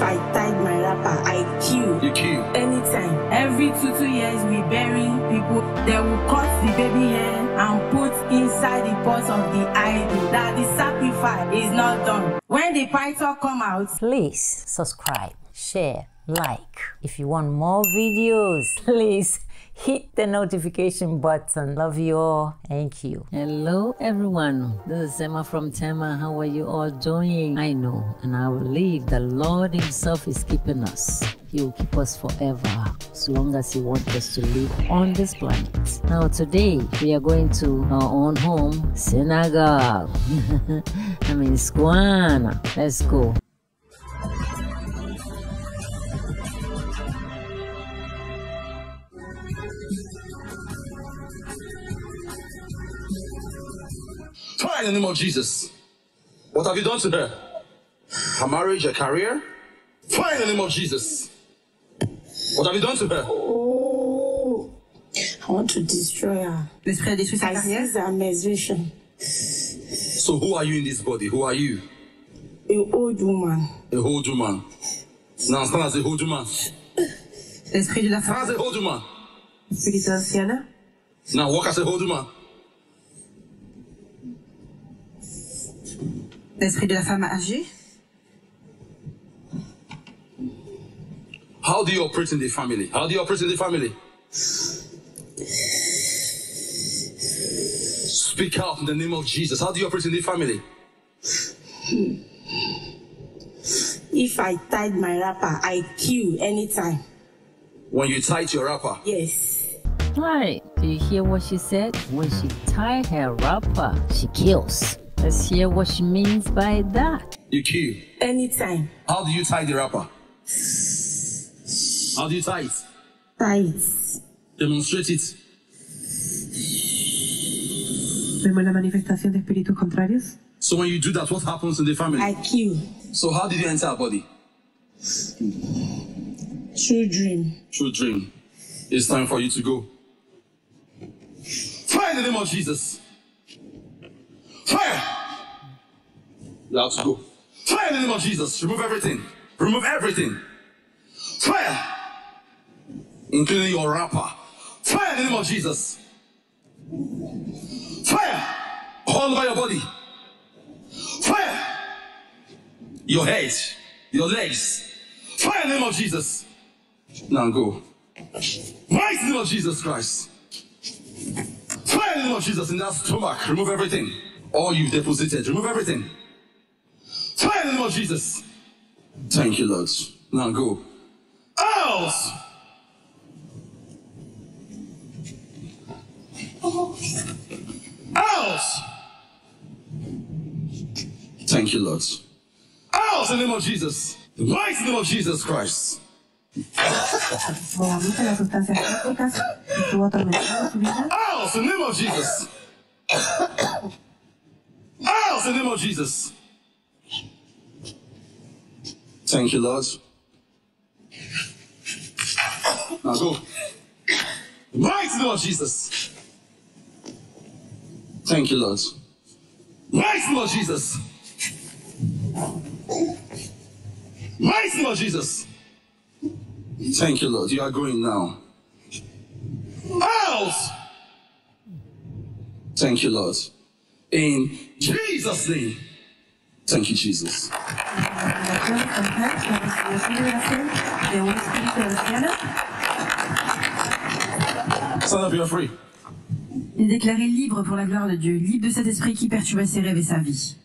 If I tied my wrapper, I kill. You kill. Anytime. Every two two years we bury people. They will cut the baby hair and put inside the pot of the idol. That the sacrifice is not done. When the python come out, Please subscribe, share, like. If you want more videos, please hit the notification button. Love you all. Thank you. Hello, everyone. This is Emma from Tema. How are you all doing? I know, and I believe the Lord Himself is keeping us. He will keep us forever as long as He wants us to live on this planet. Now, today we are going to our own home, synagogue. I mean, SCOAN. Let's go. Try in the name of Jesus. What have you done to her? Her marriage, her career? Try in the name of Jesus. What have you done to her? oh, I want to destroy her. L'esprit a détruit sa I carrière. menstruation. So who are you in this body? Who are you? A old woman. A old woman. Now stand as a old woman. L'esprit de la Stand as femme a old woman. pénitentiaire. Now walk as a old woman. L'esprit de la femme âgée. How do you operate in the family? How do you operate in the family? Speak out in the name of Jesus. How do you operate in the family? If I tied my wrapper, I kill anytime. When you tied your wrapper, Yes. Right. Do you hear what she said? When she tied her wrapper, she kills. Let's hear what she means by that. you kill. Anytime. How do you tie the wrapper? How do you tie it? Tight. Demonstrate it. Vemos la manifestación de espíritus contrarios. So when you do that, what happens in the family? I kill. So how did you enter our body? True dream. True dream. It's time for you to go. Fire in the name of Jesus. Fire! Have to go. Fire in the name of Jesus. Remove everything. Remove everything. Fire! Including your wrapper. Fire in the name of Jesus. Fire! All over your body. Fire! Your head. Your legs. Fire in the name of Jesus. Now go. Right in the name of Jesus Christ. Fire in the name of Jesus in that stomach. Remove everything. All you've deposited. Remove everything. Fire in the name of Jesus. Thank you, Lord. Now go. Out! Out! Thank you, Lord. Out in the name of Jesus. Right in the name of Jesus Christ. Movamos las sustancias tóxicas que estuvo atormentando su vida. Out in the name of Jesus. In the name of Jesus. Thank you, Lord. Now go. The name of Jesus. Thank you, Lord. The name of Jesus. The name of Jesus. Thank you, Lord. You are going now. Out! Thank you, Lord. In Jesus' name. Thank you, Jesus. Stand up, you're free. Il est déclaré libre pour la gloire de Dieu, libre de cet esprit qui perturbait ses rêves et sa vie.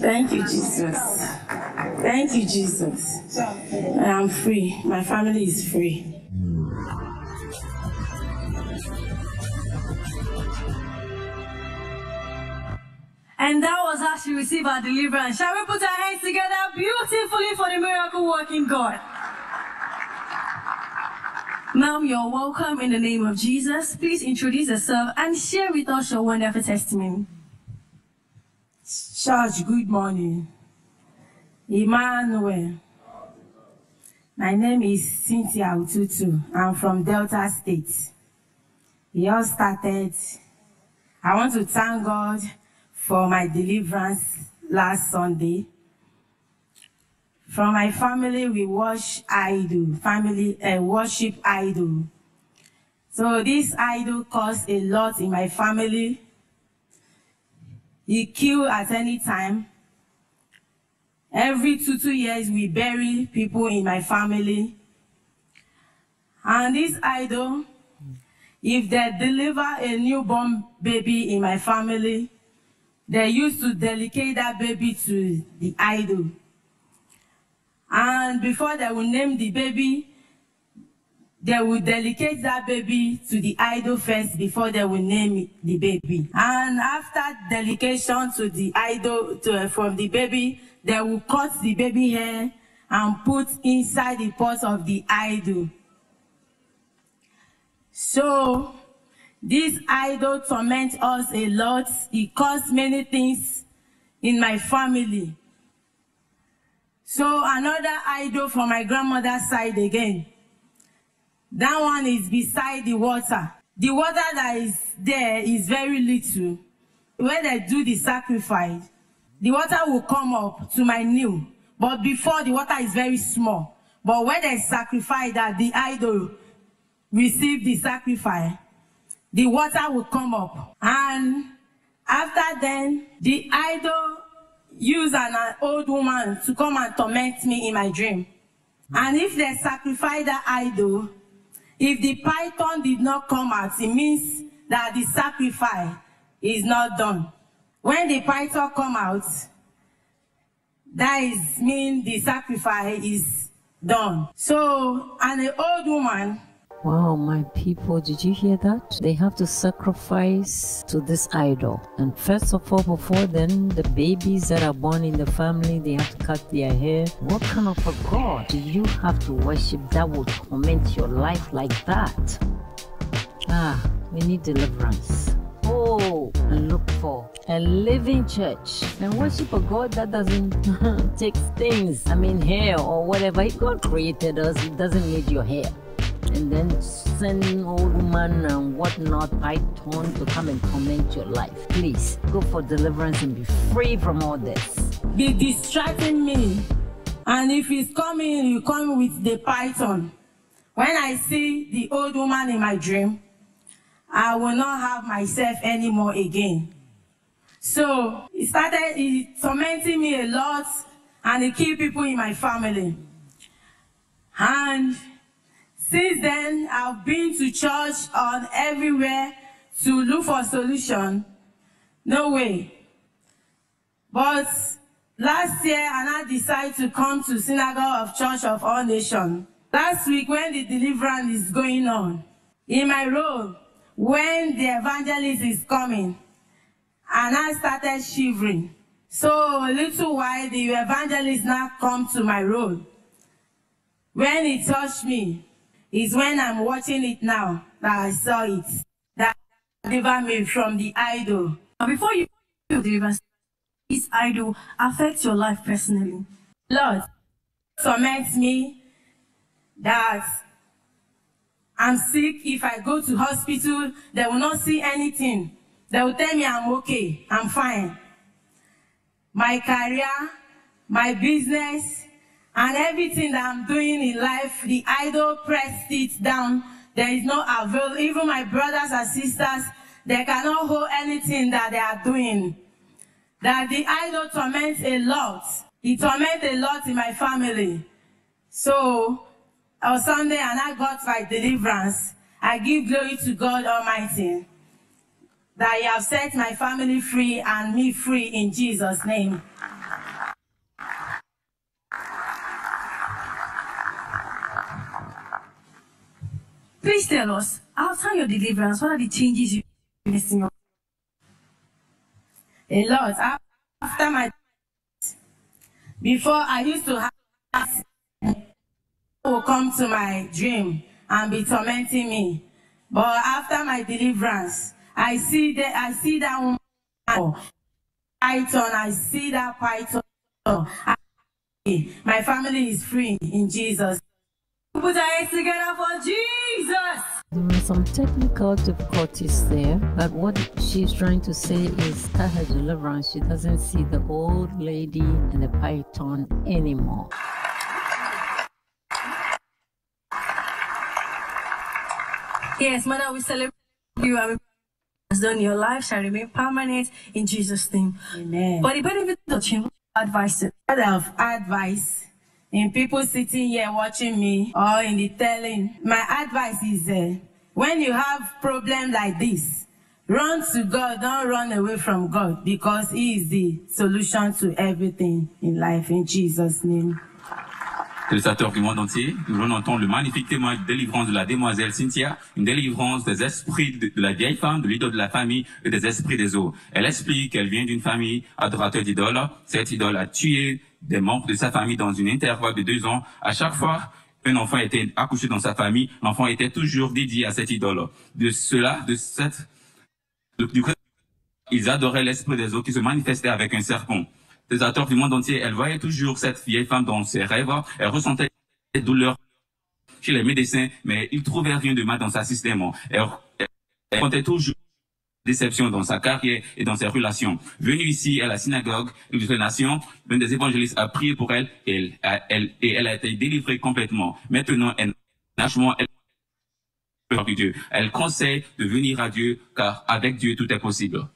Thank you, Jesus. Thank you, Jesus. I am free. My family is free. And that was how she received our deliverance. Shall we put our hands together beautifully for the miracle working God? Ma'am, you're welcome in the name of Jesus. Please introduce yourself and share with us your wonderful testimony. Church, good morning. Emmanuel. My name is Cynthia Ututu. I'm from Delta State. It all started. I want to thank God for my deliverance last Sunday. From my family, we worship idol, family uh, worship idol. So this idol caused a lot in my family. He kill at any time. Every two, two years, we bury people in my family. And this idol, if they deliver a newborn baby in my family, they used to dedicate that baby to the idol. And before they will name the baby, they will dedicate that baby to the idol first before they will name the baby. And after dedication to the idol to, from the baby, they will cut the baby hair and put inside the pot of the idol. So, this idol torment us a lot. It caused many things in my family. So another idol from my grandmother's side again. That one is beside the water. The water that is there is very little. When they do the sacrifice, the water will come up to my knee. But before the water is very small. But when they sacrifice that the idol receive the sacrifice, the water will come up. And after then, the idol use an, an old woman to come and torment me in my dream. And if they sacrifice the idol, if the python did not come out, it means that the sacrifice is not done. When the python come out, that is mean the sacrifice is done. So, and the old woman Wow, my people, did you hear that? They have to sacrifice to this idol. And first of all, before then, the babies that are born in the family, they have to cut their hair. What kind of a God do you have to worship that will torment your life like that? Ah, we need deliverance. Oh, and look for a living church and worship a God that doesn't take things. I mean, hair or whatever. God created us, He doesn't need your hair and then send old woman and whatnot python to come and torment your life. Please go for deliverance and be free from all this. be distracting me. And if he's coming, you come with the python. When I see the old woman in my dream, I will not have myself anymore again. So it started tormenting me a lot and it killed people in my family. And since then, I've been to church on everywhere to look for solution. No way. But last year, and I decided to come to Synagogue of Church of All Nations. Last week, when the deliverance is going on, in my role, when the evangelist is coming, and I started shivering. So a little while, the evangelist now come to my role. When he touched me, is when I'm watching it now that I saw it. That delivered me from the idol. Now, before you do deliverance, this idol affects your life personally. Lord, torment me that I'm sick. If I go to hospital, they will not see anything. They will tell me I'm okay, I'm fine. My career, my business, and everything that I'm doing in life, the idol pressed it down. There is no avail. Even my brothers and sisters, they cannot hold anything that they are doing. That the idol torments a lot. It torments a lot in my family. So, on Sunday, and I got my deliverance. I give glory to God Almighty. That He have set my family free and me free in Jesus' name. Please tell us, after your deliverance, what are the changes you in your a lot. After my before I used to have will come to my dream and be tormenting me. But after my deliverance, I see that I see that woman python, I see that python. My family is free in Jesus. Put our hands together for Jesus! Jesus! There were some technical difficulties there, but what she's trying to say is at her deliverance, she doesn't see the old lady and the python anymore. Yes, Mother, we celebrate you and has done your life shall remain permanent in Jesus' name. Amen. But the benefit of advice. Word of advice in people sitting here watching me or in the telling my advice is uh, when you have problem like this run to god don't run away from god because he is the solution to everything in life in jesus name téléspectateurs du monde entier, nous venons entendre le magnifique témoignage de délivrance de la demoiselle Cynthia, une délivrance des esprits de, la vieille femme, de l'idole de la famille et des esprits des eaux. Elle explique qu'elle vient d'une famille adorateur d'idoles. Cette idole a tué des membres de sa famille dans une intervalle de deux ans. À chaque fois, un enfant était accouché dans sa famille, l'enfant était toujours dédié à cette idole. De cela, de cette, du ils adoraient l'esprit des eaux qui se manifestait avec un serpent. Les acteurs du monde entier, elle voyait toujours cette vieille femme dans ses rêves, elle ressentait des douleurs chez les médecins, mais ils trouvaient rien de mal dans sa système. Elle, elle, comptait toujours déception dans sa carrière et dans ses relations. Venue ici à la synagogue de la nation, l'un des évangélistes a prié pour elle et elle, a été délivrée complètement. Maintenant, elle, franchement, elle Dieu. Elle conseille de venir à Dieu, car avec Dieu, tout est possible.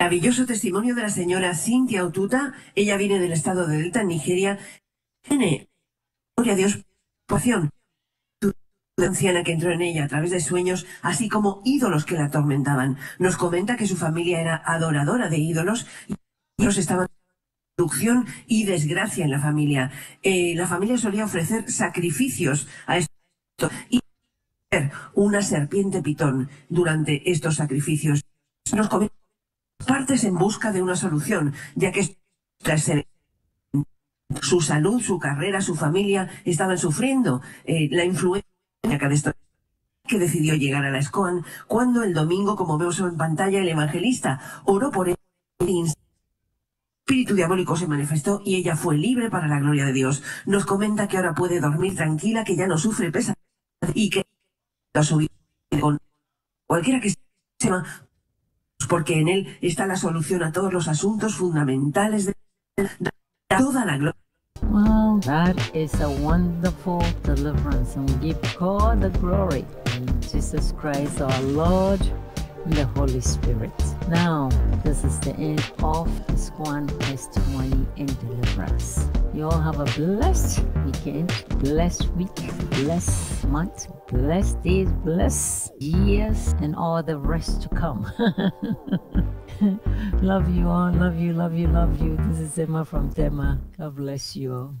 Maravilloso testimonio de la señora Cynthia Otuta. Ella viene del estado de Delta, Nigeria. Tiene, gloria a Dios, poción. La anciana que entró en ella a través de sueños, así como ídolos que la atormentaban. Nos comenta que su familia era adoradora de ídolos y ellos estaban destrucción y desgracia en la familia. Eh, la familia solía ofrecer sacrificios a esto y una serpiente pitón durante estos sacrificios. Nos comenta partes en busca de una solución, ya que su salud, su carrera, su familia estaban sufriendo eh, la influencia esto que decidió llegar a la SCOAN cuando el domingo, como vemos en pantalla, el evangelista oró por él. El espíritu diabólico se manifestó y ella fue libre para la gloria de Dios. Nos comenta que ahora puede dormir tranquila, que ya no sufre pesadez y que con cualquiera que sea porque en él está la solución a todos los asuntos fundamentales de toda la gloria. Well, that is a wonderful deliverance, and we give God the glory. Jesus Christ, our Lord, and the Holy Spirit. Now, this is the end of one testimony and deliverance. You all have a blessed weekend, blessed week, blessed month, blessed days, blessed years, and all the rest to come. love you all, love you, love you, love you. This is Emma from Tema. God bless you all.